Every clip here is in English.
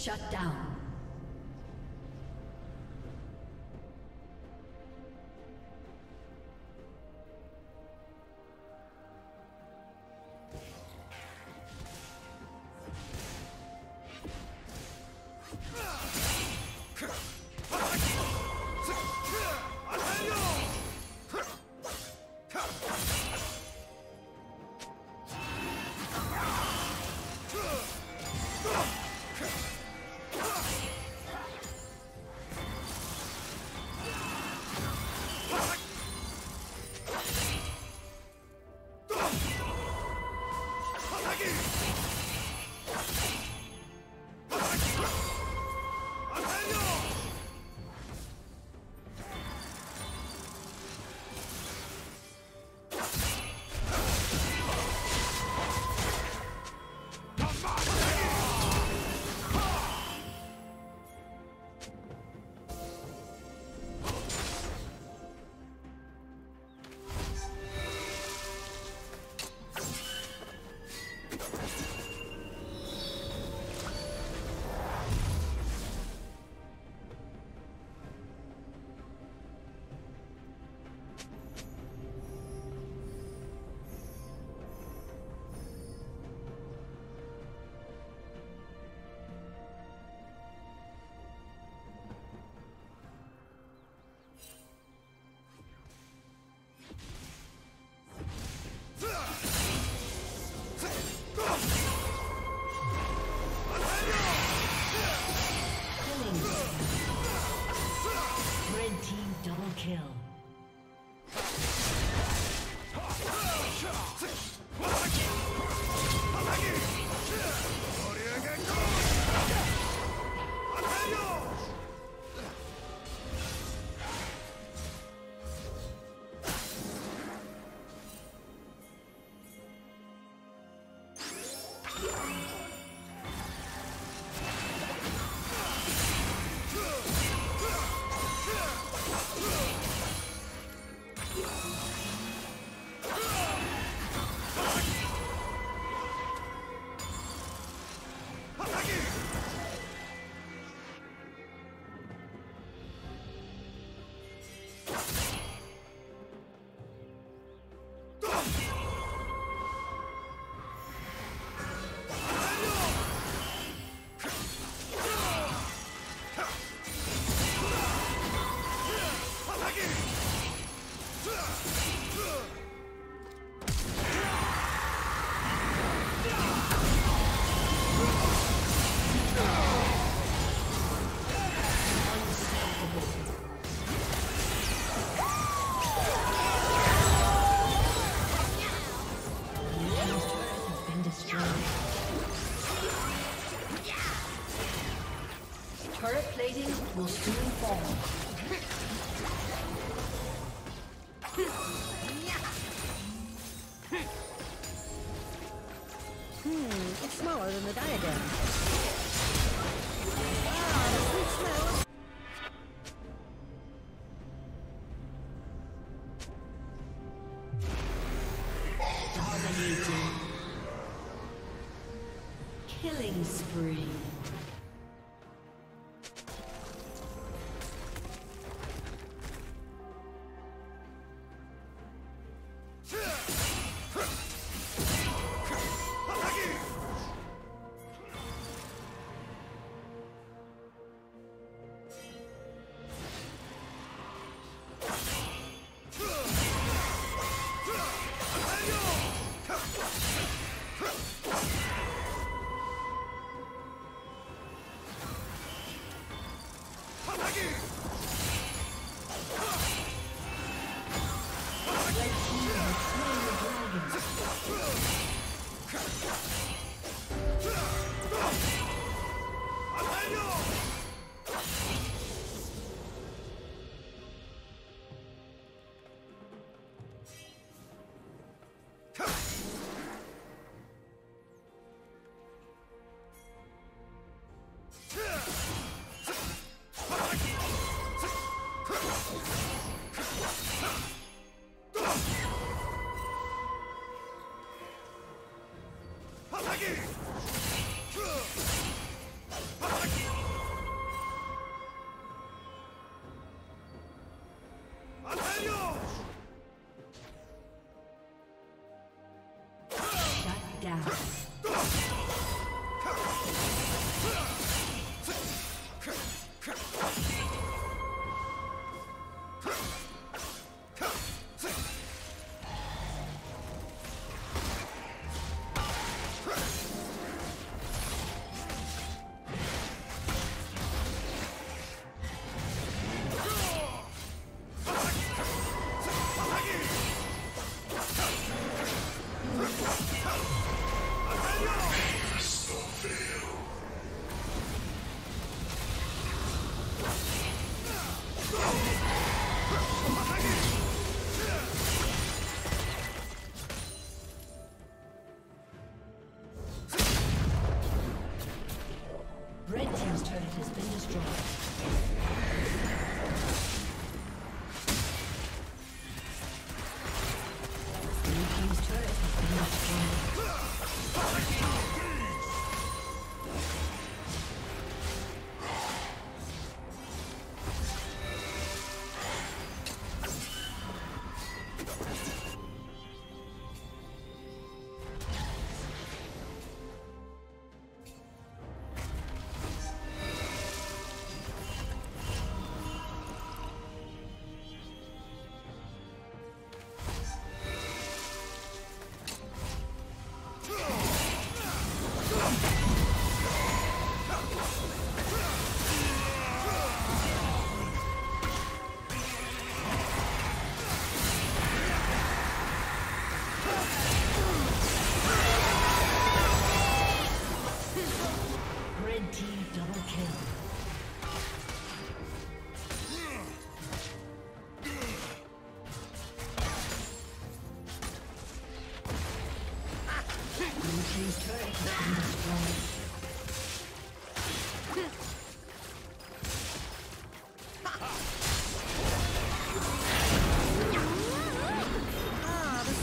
Shut down. Will soon fall. Hmm, it's smaller than the diadem.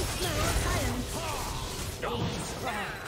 Iron Claw. Iron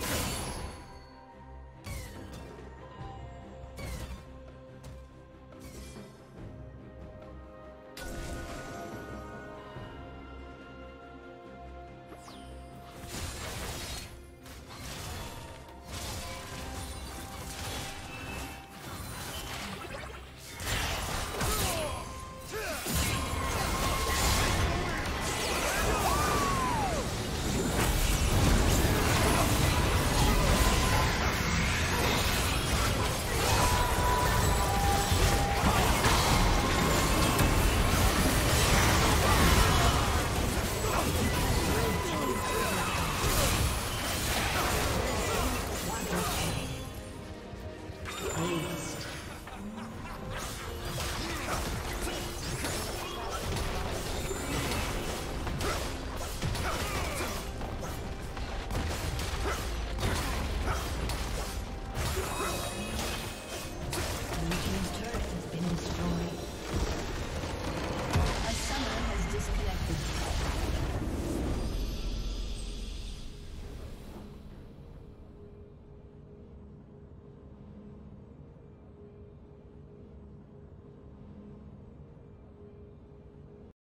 Friend.